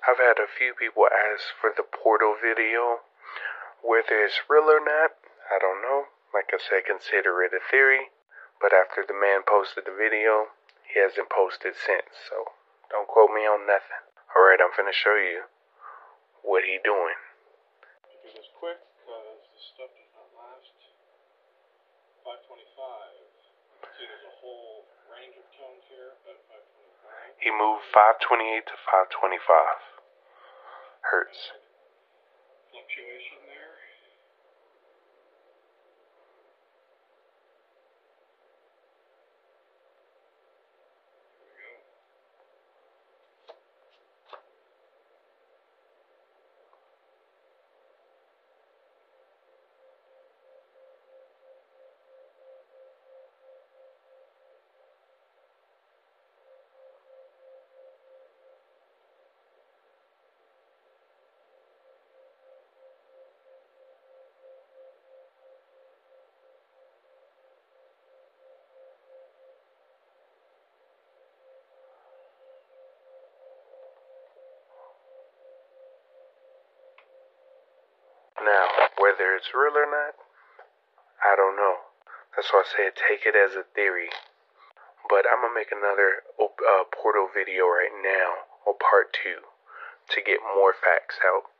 I've had a few people ask for the portal video. Whether it's real or not, I don't know. Like I said, consider it a theory. But after the man posted the video, he hasn't posted since, so don't quote me on nothing. Alright, I'm finna show you what he doing. Quick, because the stuff does not last. 525. See, there's a whole range of tones here at 525. He moved 528 to 525 hertz. Fluctuation there. Now, whether it's real or not, I don't know. That's why I said take it as a theory. But I'm gonna make another uh, portal video right now, or part two, to get more facts out.